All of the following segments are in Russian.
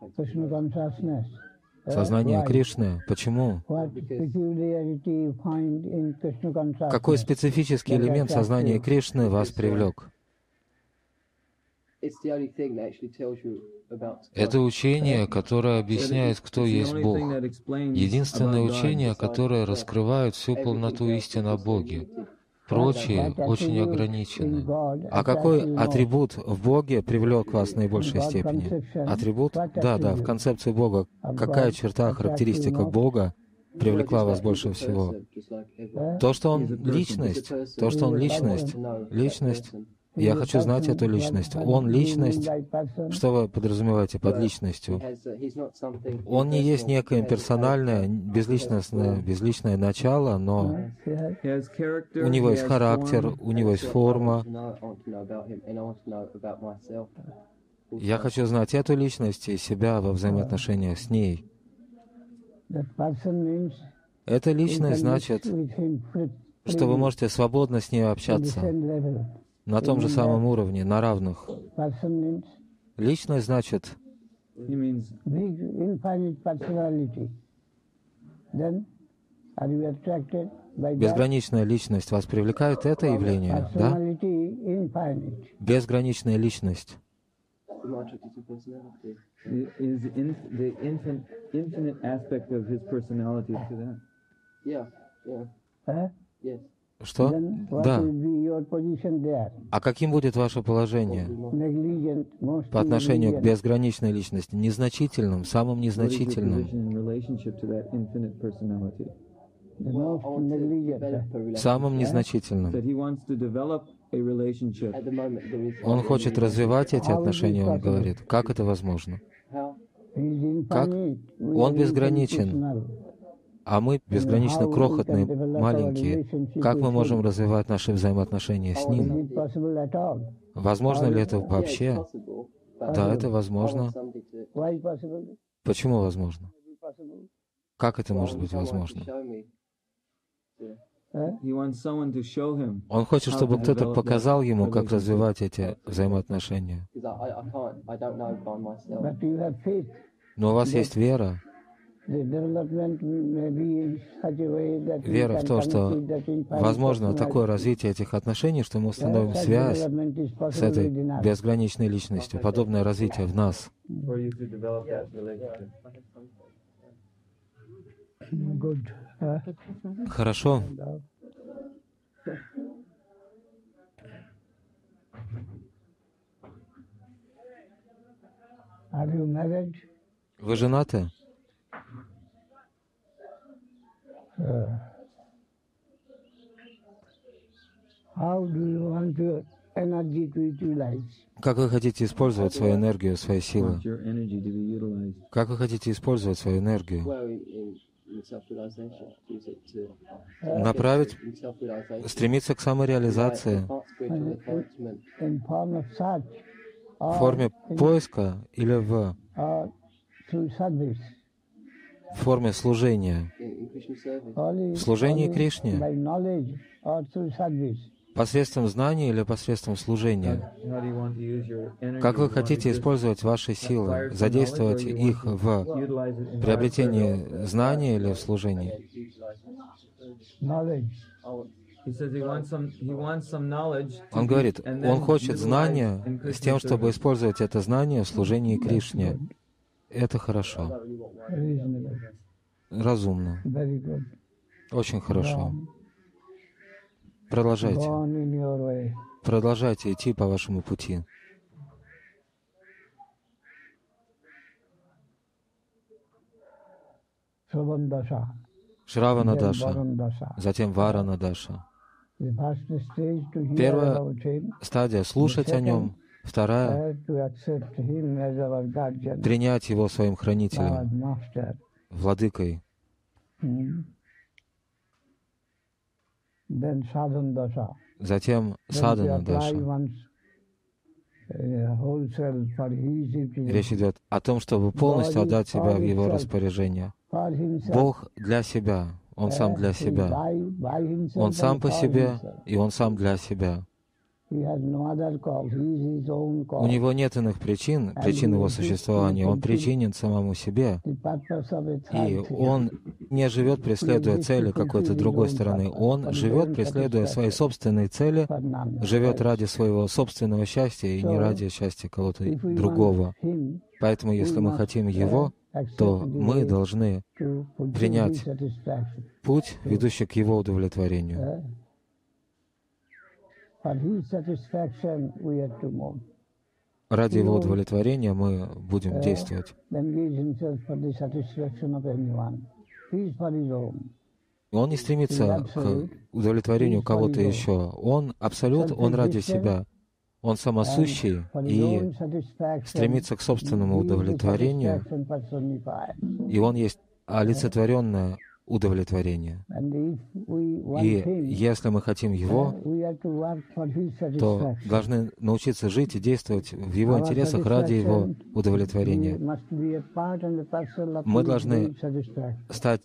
Consciousness. Сознание? Кришны. Почему? Какой специфический элемент сознания Кришны вас привлек? Это учение, которое объясняет, кто есть Бог. Единственное учение, которое раскрывает всю полноту истины о Боге. Прочие очень ограничены. А какой атрибут в Боге привлек вас в наибольшей степени? Атрибут? Да, да, в концепции Бога. Какая черта, характеристика Бога привлекла вас больше всего? То, что Он личность, то, что Он личность, личность. Я хочу знать эту личность. Он личность. Что вы подразумеваете под личностью? Он не есть некое имперсональное, безличностное, безличное начало, но у него есть характер, у него есть форма. Я хочу знать эту личность и себя во взаимоотношениях с ней. Эта личность значит, что вы можете свободно с ней общаться на том же самом уровне, на равных. Личность значит безграничная личность. Вас привлекает это явление, да? Безграничная личность. Yeah, yeah, Huh? yes. Что? Да. А каким будет ваше положение по отношению к безграничной личности? Незначительным, самым незначительным. Самым незначительным. Он хочет развивать эти отношения, он говорит. Как это возможно? Как? Он безграничен. А мы безгранично крохотные, маленькие. Как мы можем развивать наши взаимоотношения с Ним? Возможно ли это вообще? Да, это возможно. Почему возможно? Как это может быть возможно? him. Он хочет, чтобы кто-то показал ему, как развивать эти взаимоотношения. Но у вас есть вера, вера в то, что возможно такое развитие этих отношений, что мы установим связь с этой безграничной личностью, подобное развитие в нас. Хорошо. Вы женаты? Как вы хотите использовать свою энергию, свои силы? Want your energy to be utilized. Как вы хотите использовать свою энергию? Направить, стремиться к самореализации в форме поиска или в. Форме служения, в служении Кришне, посредством знания или посредством служения. Как вы хотите использовать ваши силы, задействовать их в приобретении знания или в служении? Он говорит, он хочет знания с тем, чтобы использовать это знание в служении Кришне. Это хорошо, разумно, очень хорошо. Продолжайте, продолжайте идти по вашему пути. Шравана Даша, затем Варана Даша. Первая стадия — слушать о нем. Вторая принять его своим хранителем, владыкой. Затем садана Даша. Речь идет о том, чтобы полностью отдать себя в его распоряжение. Бог для себя, Он сам для себя. Он сам по себе, и Он сам для себя. У него нет иных причин, причин его существования. Он причинен самому себе. И он не живет, преследуя цели какой-то другой стороны. Он живет, преследуя свои собственные цели, живет ради своего собственного счастья и не ради счастья кого-то другого. Поэтому, если мы хотим его, accept то мы должны принять путь, ведущий к его удовлетворению. Ради его удовлетворения мы будем действовать. Он не стремится к удовлетворению кого-то еще. Он абсолют, он ради себя. Он самосущий и стремится к собственному удовлетворению, и он есть олицетворенное want И если мы хотим его, то должны научиться жить и действовать в его интересах ради его удовлетворения. Мы должны. Стать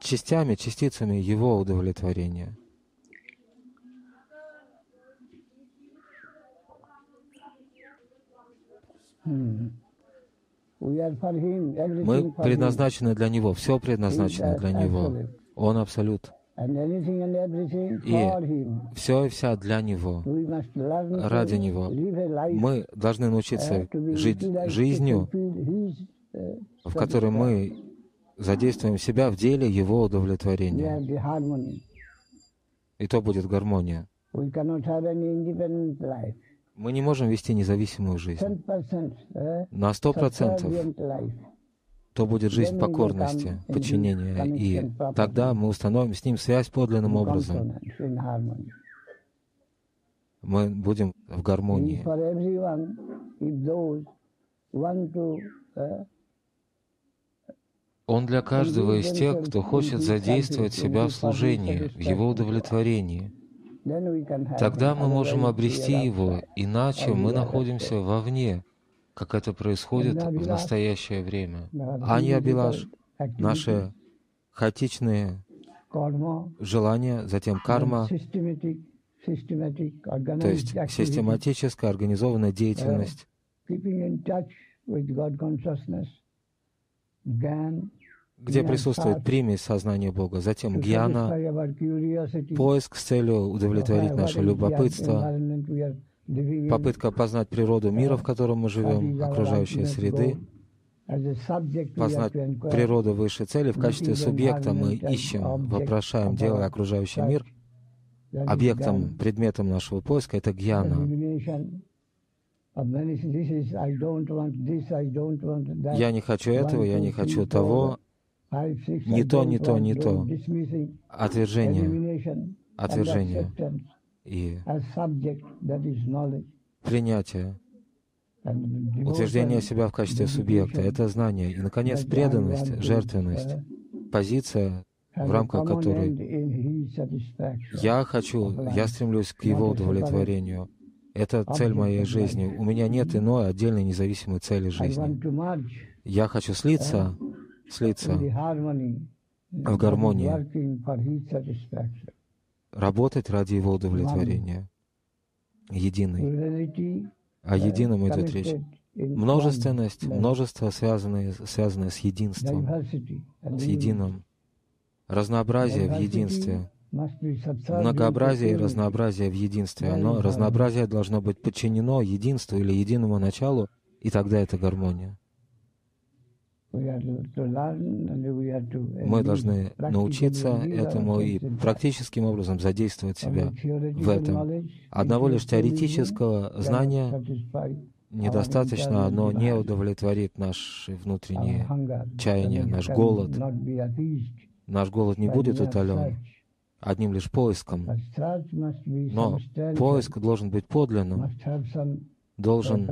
частями, частицами его удовлетворения. We Мы предназначены для него, все предназначено для него. Он абсолют. И все и вся для него. Ради него. Мы должны uh, научиться be жить жизнью, uh, в которой мы задействуем себя в деле его удовлетворения. И то будет гармония. Мы не можем вести независимую жизнь. 10% uh, На сто процентов то будет жизнь покорности, подчинения, и тогда мы установим с ним связь подлинным образом. Мы будем в гармонии. uh, Он для каждого из тех, кто хочет задействовать себя в служении, в его удовлетворении. Тогда мы можем обрести его, иначе мы находимся вовне, как это происходит в настоящее время. Абилаш, activity, наши хаотичные желания, затем карма, то есть систематическая организованная деятельность, где Jnana присутствует примесь сознания Бога, затем гьяна, поиск с целью удовлетворить наше любопытство, попытка познать природу мира, в котором мы живем, окружающей среды, познать природу высшей цели в качестве субъекта мы ищем, вопрошаем, делая окружающий мир. Объектом, предметом нашего поиска. Это гьяна. Я не хочу этого, я не хочу того. Не то, не то, не то. Отвержение отвержение. и принятие, утверждение себя в качестве субъекта — это знание. И, наконец, преданность, жертвенность, uh, позиция, в рамках которой я хочу, я стремлюсь к его удовлетворению. Это цель моей жизни. У меня нет иной отдельной независимой цели жизни. Я хочу слиться, in слиться, в гармонии. работать ради его удовлетворения. Единый. О uh, едином идет речь. Множественность, множество, связанное, связанное с единством, с единым. Разнообразие в единстве. Многообразие и разнообразие в единстве. Оно, разнообразие должно быть подчинено единству или единому началу, и тогда это гармония. Мы должны научиться этому и практическим образом задействовать себя в этом. Одного лишь теоретического знания недостаточно, оно не удовлетворит наши внутренние чаяния, наш голод. Наш голод не будет утолен одним лишь поиском, но поиск должен быть подлинным, должен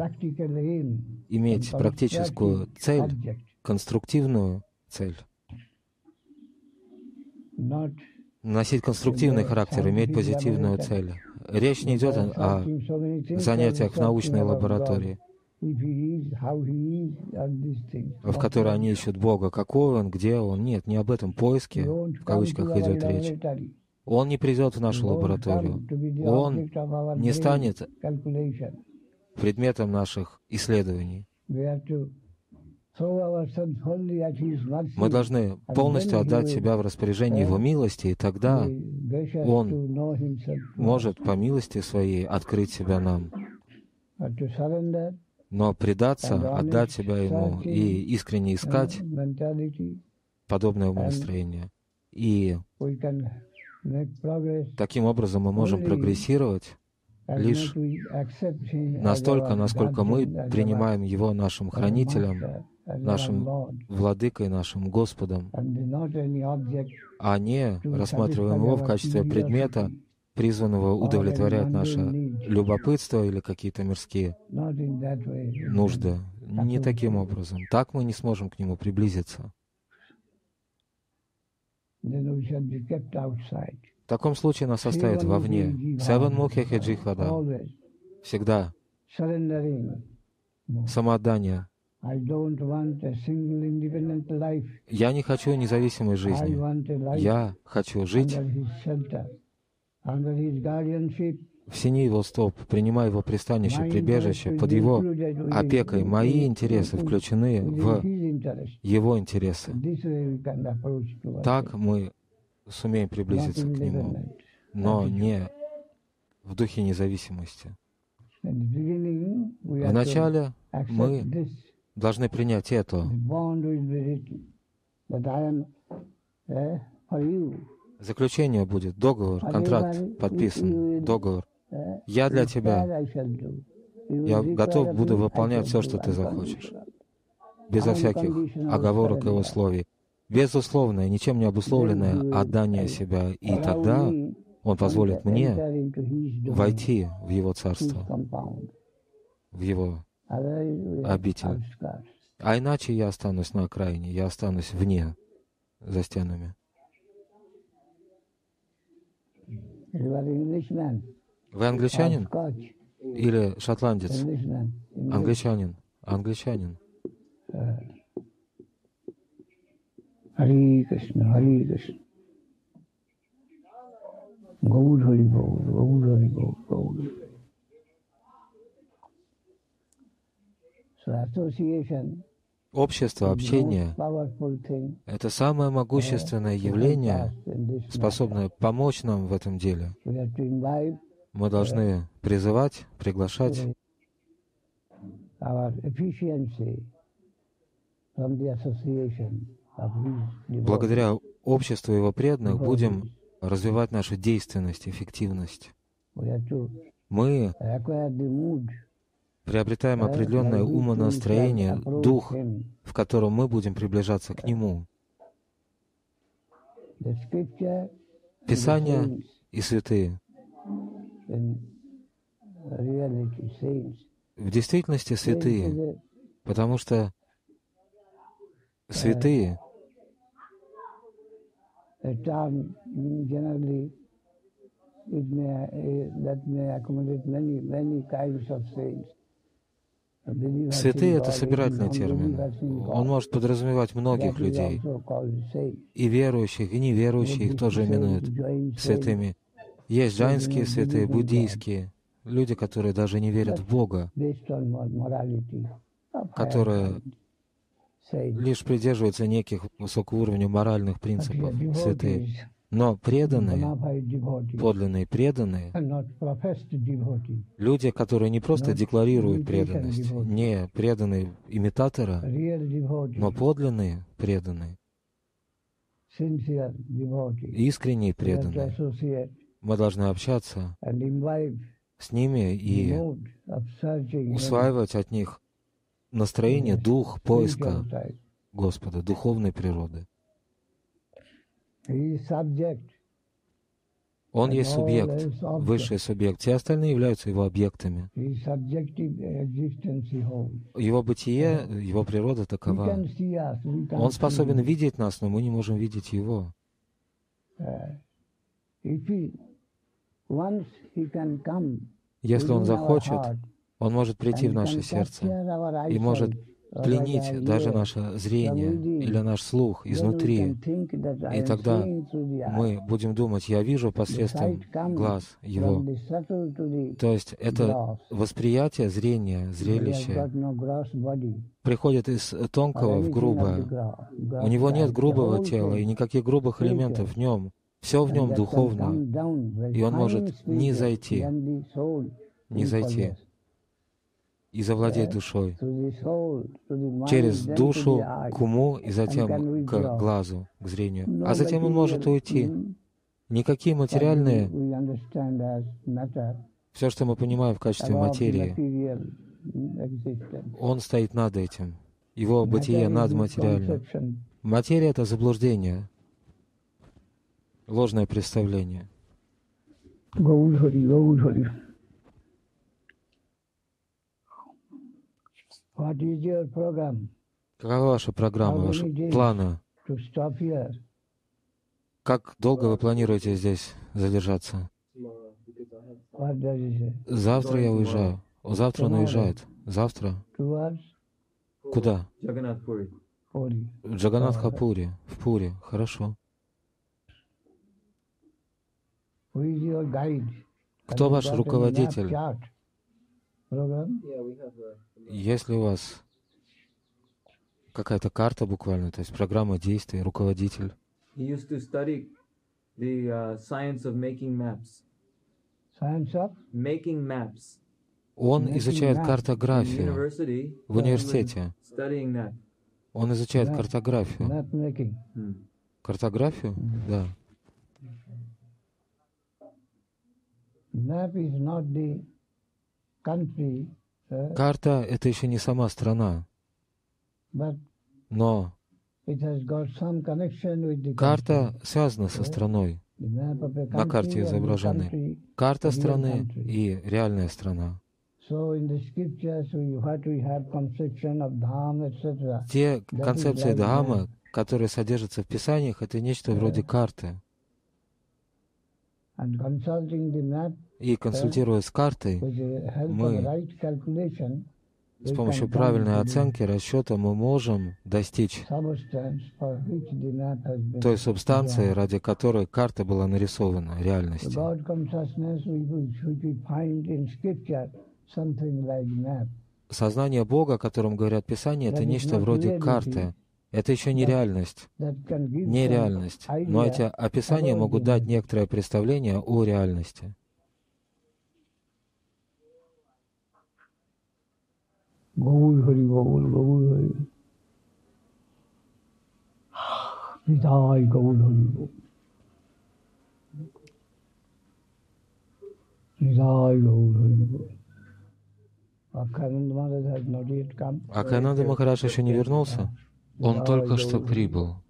иметь практическую цель, конструктивную цель, носить конструктивный характер, иметь позитивную цель. Речь не идет о занятиях в научной лаборатории, в которой они ищут Бога, какой Он, где Он. Нет, не об этом поиске, в кавычках, идет речь. Он не придет в нашу лабораторию. Он не станет предметом наших исследований. Мы должны полностью отдать себя в распоряжение Его милости, и тогда Он может по милости Своей открыть себя нам. Но предаться, отдать себя Ему и искренне искать подобное умонастроение. И таким образом мы можем прогрессировать лишь настолько, насколько мы принимаем Его нашим хранителем, нашим владыкой, нашим Господом, а не рассматриваем его в качестве предмета, призванного удовлетворять наше любопытство или какие-то мирские нужды. Не таким образом. Так мы не сможем к нему приблизиться. В таком случае нас оставят вовне. Севен Мухья Хеджихвада. Всегда. Самоотдание. Я не хочу независимой жизни. Я хочу жить в сени его стоп, принимая его пристанище, прибежище, под его опекой. Мои интересы включены в его интересы. Так мы сумеем приблизиться к нему, но не в духе независимости. Вначале мы должны принять это. Заключение будет, договор, контракт подписан, договор. Я для тебя. Я готов буду выполнять все, что ты захочешь. Безо всяких оговорок и условий. Безусловное, ничем не обусловленное отдание себя. И тогда Он позволит мне войти в Его Царство, в Его обитель. А иначе я останусь на окраине, я останусь вне, за стенами. Вы англичанин? Или шотландец? Англичанин. Англичанин. Хари Кришна, Хари Кришна. Гаур Хари Гаур, Гаур Хари Гаур, Гаур. Общество, общение — это самое могущественное явление, способное помочь нам в этом деле. Мы должны призывать, приглашать Благодаря обществу его преданных будем развивать нашу действенность, эффективность. Мы приобретаем определенное умонастроение, дух, в котором мы будем приближаться к Нему. Писание и святые в действительности святые, потому что святые Святые — это собирательный термин. Он может подразумевать многих людей. И верующих, и неверующих их тоже именуют святыми. Есть джайнские святые, буддийские, люди, которые даже не верят в Бога, которые лишь придерживаются неких высокого уровня моральных принципов, святые. Но преданные, подлинные преданные, люди, которые не просто декларируют преданность, не преданные имитатора, но подлинные преданные, искренние преданные, мы должны общаться с ними и усваивать от них настроение, дух поиска Господа, духовной природы. Он есть субъект, высший субъект. Все остальные являются его объектами. Его бытие, его природа такова. Он способен видеть нас, но мы не можем видеть его. Если он захочет, он может прийти в наше сердце и может пленить даже наше зрение или наш слух изнутри. И тогда мы будем думать, я вижу посредством глаз его. То есть это восприятие, зрение, зрелище приходит из тонкого в грубое. У него нет грубого тела и никаких грубых элементов в нем. Все в нем духовно, и он может не зайти, не зайти и завладеть душой через душу к уму и затем к глазу, к зрению. А затем он может уйти. Никакие материальные, все, что мы понимаем в качестве материи, он стоит над этим. Его бытие над материальным. Материя — это заблуждение, ложное представление. Какова ваша программа, ваши планы? Как долго вы планируете здесь задержаться? Завтра я уезжаю. Завтра он уезжает. Завтра? Куда? В Джаганатхапуре. В Пуре. Хорошо. Кто ваш руководитель? Ли у вас какая-то карта буквально, то есть программа действий, руководитель? He used to study the uh, science of making maps. Science of? Making maps. Он Making изучает картографию в университете. Он изучает Map. картографию. Map making. Hmm. Картографию? Да. Map is not the uh, Карта — это еще не сама страна, но карта связана со страной. на карте изображены. Карта страны и реальная страна. Те концепции Дхаммы, которые содержатся в Писаниях, это нечто вроде карты. And consulting the map И консультируясь с картой, Мы с помощью правильной оценки, расчета, мы можем достичь той субстанции, ради которой карта была нарисована, реальности. Сознание Бога, о котором говорят Писания, это нечто вроде карты. Это еще не реальность, не реальность. Но эти описания могут дать некоторое представление о реальности. Yet come. А Канада Махарадж еще не вернулся? Он только что прибыл.